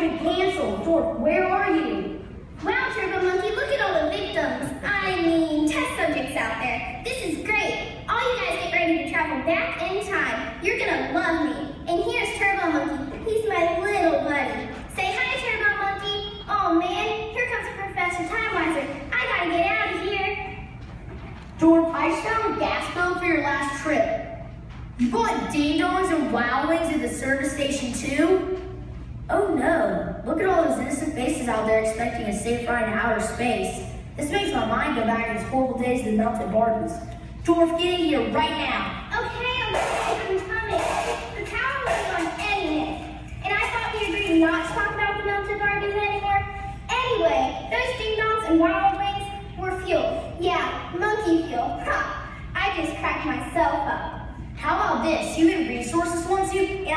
been canceled. Dwarf, where are you? Wow, Turbo Monkey, look at all the victims. I mean, test subjects out there. This is great. All you guys get ready to travel back in time. You're gonna love me. And here's Turbo Monkey. He's my little buddy. Say hi, Turbo Monkey. Oh man, here comes Professor Time Timewiser. I gotta get out of here. Dwarf, I found gas bill for your last trip. You bought ding dongs and wild wings at the service station too? Oh no, look at all those innocent faces out there expecting a safe ride in outer space. This makes my mind go back to those horrible days in the melted Barbies. Dwarf, get in here right now. Okay, I'm coming, I'm coming. The tower wasn't on any minute. And I thought we agreed not to talk about the melted Barbies anymore. Anyway, those ding dongs and wild wings were fuel. Yeah, monkey fuel. Huh. I just cracked myself up. How about this? You, and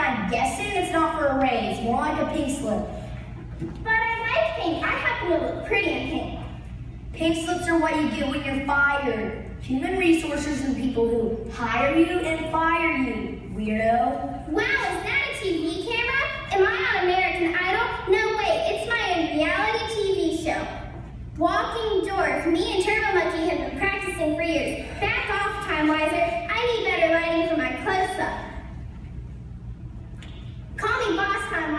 I'm guessing it's not for a raise, more like a pink slip. But I like pink. I happen to look pretty in pink. Pink slips are what you get when you're fired. Human Resources the people who hire you and fire you, weirdo. Wow, is that a TV camera? Am I on American Idol? No way, it's my reality TV show. Walking Dwarf, me and Turbo Monkey have been practicing for years. Back off, Timewiser. I need better lighting for my close-up. Call me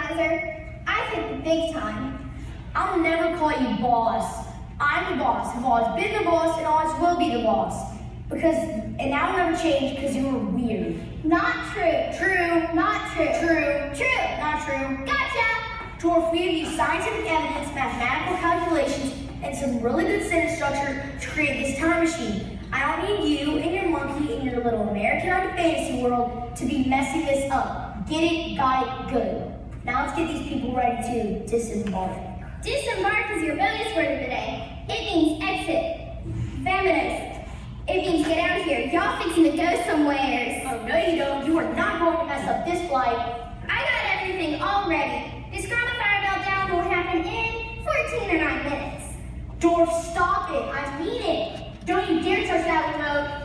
I've hit big time. I'll never call you boss. I'm the boss. I've always been the boss and always will be the boss. Because, and that'll never change because you were weird. Not true. True. Not true. True. True. Not true. Gotcha. Dwarf, we have used scientific evidence, mathematical calculations, and some really good sentence structure to create this time machine. I don't need you and your monkey and your little American Idol fantasy world to be messing this up. Get it? Got it? Good. Now let's get these people ready to disembark. Disembark is your bonus word of the day. It means exit. Feminist. It means get out of here. Y'all fixing to go somewhere. Oh, no you don't. You are not going to mess up this flight. I got everything all ready. The fire meltdown will happen in 14 or 9 minutes. Dwarf, stop it. I mean it. Don't you dare touch that remote.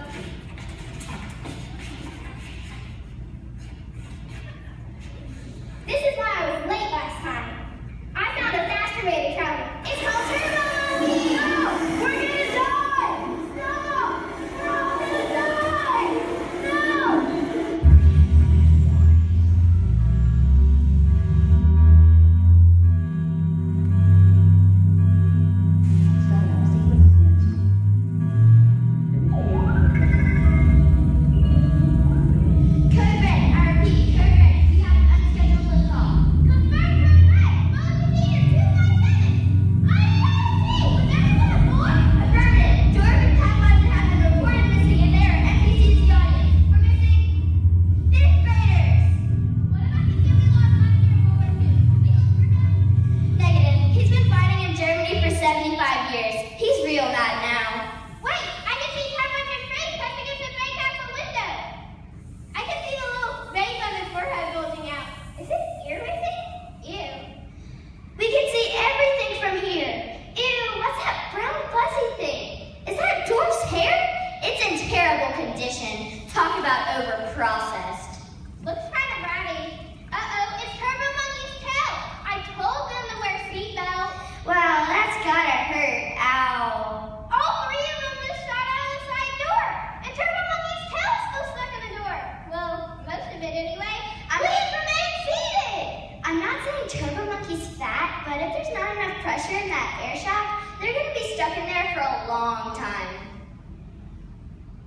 Stuck in there for a long time.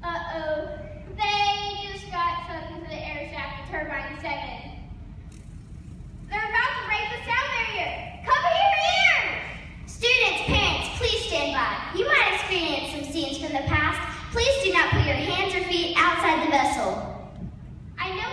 Uh-oh. They just got sucked into the air shaft of Turbine 7. They're about to break the sound barrier. Cover your ears! Students, parents, please stand by. You might experience some scenes from the past. Please do not put your hands or feet outside the vessel. I know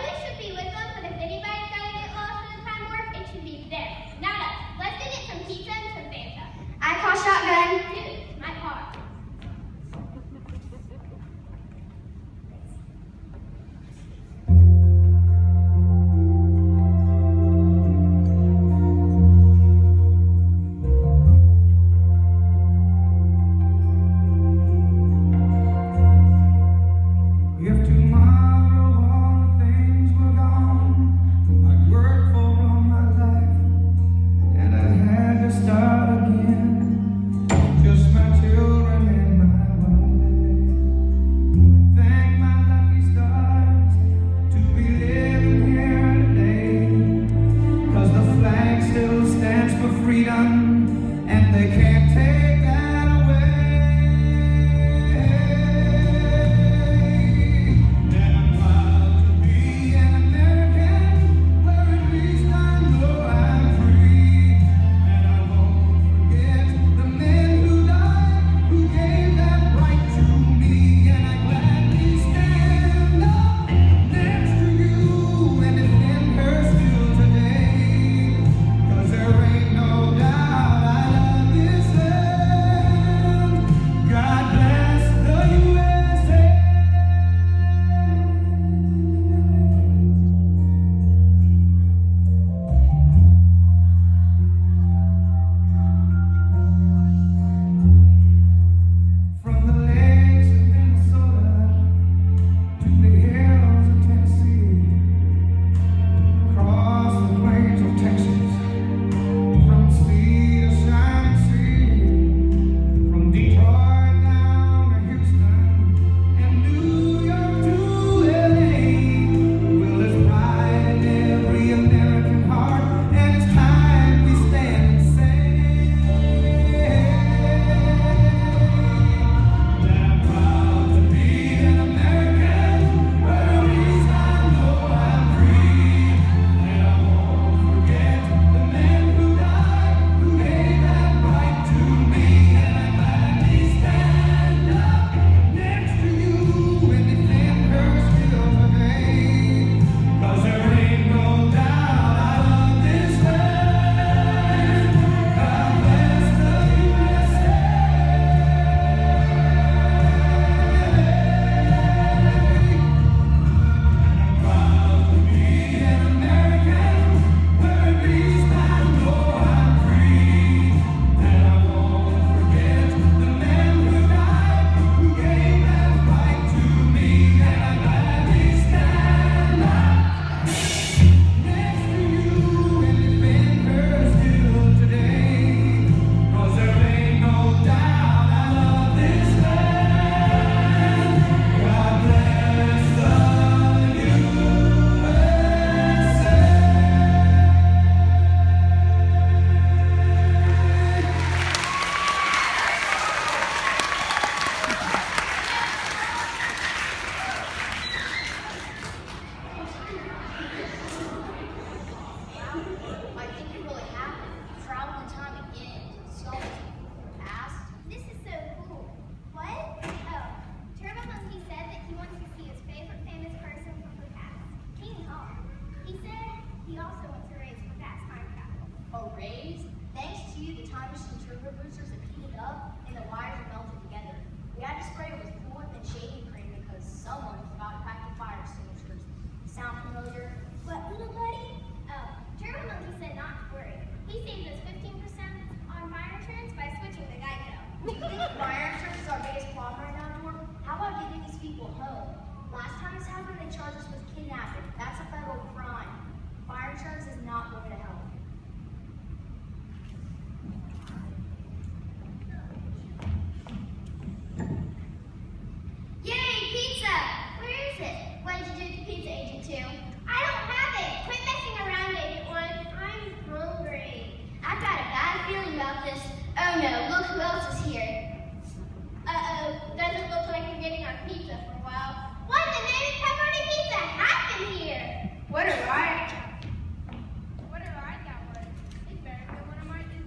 river boosters and heat it up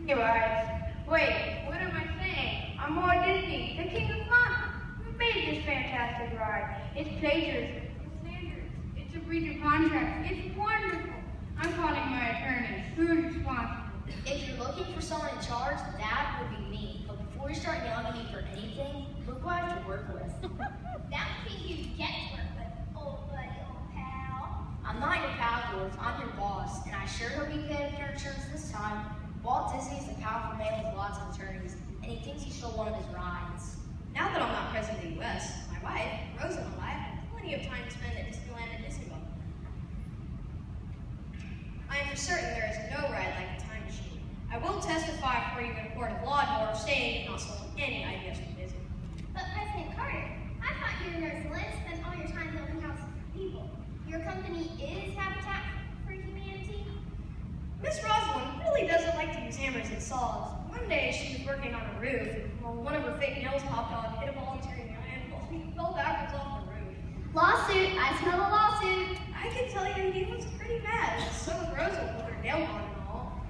Anyways, wait, what am I saying? I'm Walt Disney, the king of fun. Who made this fantastic ride? It's plagiarism. It's standards. It's a breach of contract. It's wonderful. I'm calling my attorney. Who's responsible? If you're looking for someone in charge, that would be me. But before you start yelling at me for anything, look who I have to work with. that would be you get to work with, old buddy, old pal. I'm not your pal, George. I'm your boss, and I sure hope you get insurance this time. Walt Disney is a powerful man with lots of attorneys, and he thinks he stole one of his rides. Now that I'm not president of the U.S., my wife, Rosa, and I have plenty of time to spend at Disneyland and Disney World. I am for certain there is no ride like the Time Machine. I will testify for you in a court of law, Nor, stating you've not stolen any ideas from Disney. But President Carter, I thought you and Nurse Liz spent all your time building houses for people. Your company is Habitat for Humanity? Miss Rosalynn really doesn't like to use hammers and saws. One day she was working on a roof, and while one of her fake nails popped off, hit a volunteer animal. He fell backwards off the roof. Lawsuit! I smell a lawsuit! I can tell you he was pretty mad. So was Rosa with her nail on and all.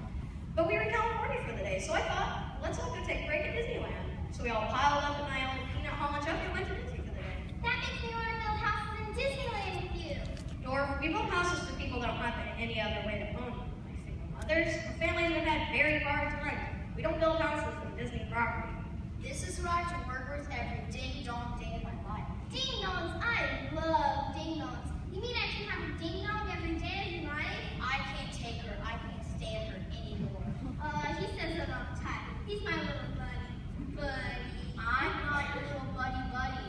But we were in California for the day, so I thought, let's all go take a break at Disneyland. So we all piled up in my own peanut hall and and went to Disney for the day. That makes me want to build houses in Disneyland with you. Or we build houses for people that don't have any other way to own them, like single mothers families that have had very hard times. We don't build houses on Disney property. This is what I have to work with every ding dong day of my life. Ding dongs! I love ding dongs. You mean I can have a ding dong every day of your life? I can't take her. I can't stand her anymore. Uh, he says that all the time. He's my little buddy. Buddy. I'm not your little buddy buddy.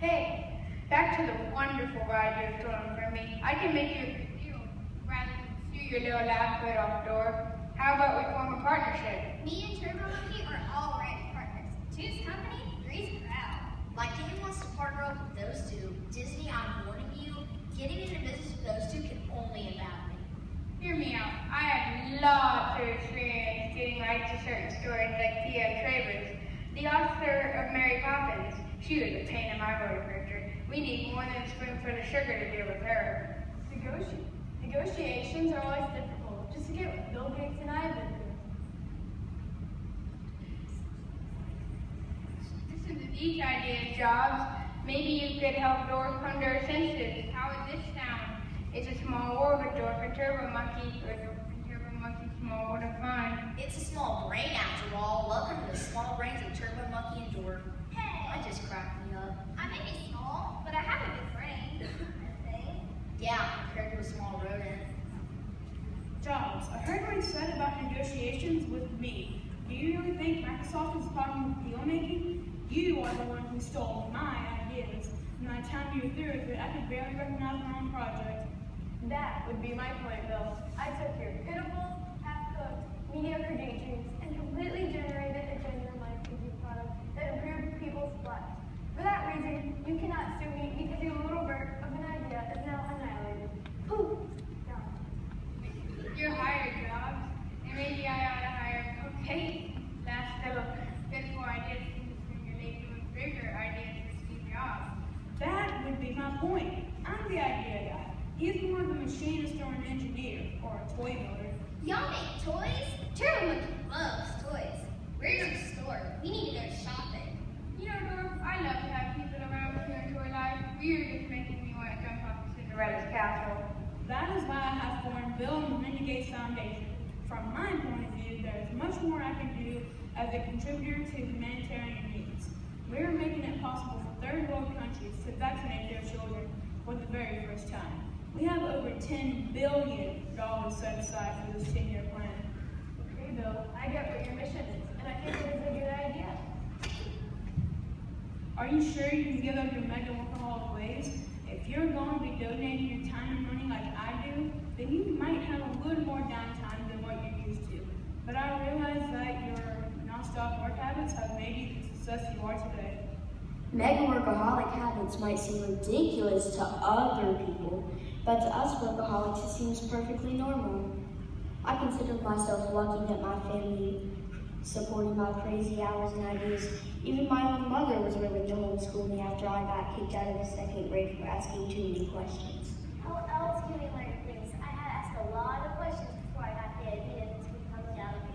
Hey, back to the wonderful ride you've stolen from me. I can make you a good deal rather than sue your little lab foot off the door. How about we form a partnership? Me and Turbo Monkey are already partners. Two's company, three's crowd. Like Disney wants to partner up with those two, Disney, I'm warning you, getting into business with those two can only invalidate. Hear me out. I have lots of experience getting rights to certain stories like P.L. Travers, the author of Mary Poppins. She was a pain in my roller coaster. We need more than a spoonful of sugar to deal with her. Negoti- negotiations are always difficult. Just look at what Bill Gates and I have been through. Listen to these ideas, Jobs. Maybe you could help Doris come to her senses. How would this sound? It's a small world of Dorf and Turbo Monkey, or Dorf and Turbo Monkey, small world of fun. It's a small brain after all. Welcome to the small brains of Turbo Monkey and Dwarf. Hey, I just cracked me up. I may be small, but I have a big brain. I think. Yeah, a small rodent. Jobs, I heard what you said about negotiations with me. Do you really think Microsoft is talking deal making? You are the one who stole my ideas. And by the time you were through it, I could barely recognize my own project. That would be my point, Bill. I took your pitiful, half-cooked, mediocre daydreams and completely generated a genuine life-changing product that improved people's lives. For that reason, you cannot sue me because your little bird of an idea is now annihilated. Poof! Gone. You're hired, Jobs. And maybe I ought to hire Okay. That's the pitiful ideas to stimulate with bigger ideas for Steve Jobs. That would be my point. I'm the idea guy. He's more of a an engineer or a toy builder. Y'all make toys? Turbo Monkey loves toys. Where's your store? We need to go shopping. You know, Dorf, I love to have people around who enjoy life. You're just making me want to jump off of Cinderella's castle. That is why I have formed Bill and Melinda Gates Foundation. From my point of view, there is much more I can do as a contributor to humanitarian needs. We are making it possible for third world countries to vaccinate their children for the very first time. We have over $10 billion set aside for this 10 year plan. Okay, Bill, I get what your mission is, and I think it is a good idea. Are you sure you can give up your mega workaholic ways? If you're going to be donating your time and money like I do, then you might have a little more downtime than what you're used to. But I realize that your nonstop work habits have made you the success you are today. Mega workaholic habits might seem ridiculous to other people, but to us workaholics it seems perfectly normal. I consider myself lucky that my family supported my crazy hours and ideas. Even my own mother was willing to homeschool me after I got kicked out of the second grade for asking too many questions. How else can we learn things? I had to ask a lot of questions before I got the idea to become a nurse.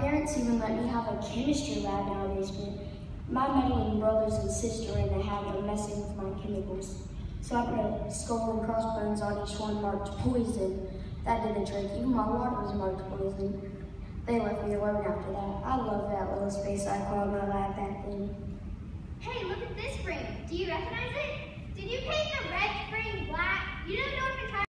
Parents even let me have a chemistry lab nowadays, but my meddling brothers and sister in the habit of messing with my chemicals. So I put a skull and crossbones on each one marked poison. That did the trick. Even my water was marked poison. They left me alone after that. I love that little space I called my lab back then. Hey, look at this spring. Do you recognize it? Did you paint the red spring black? You don't know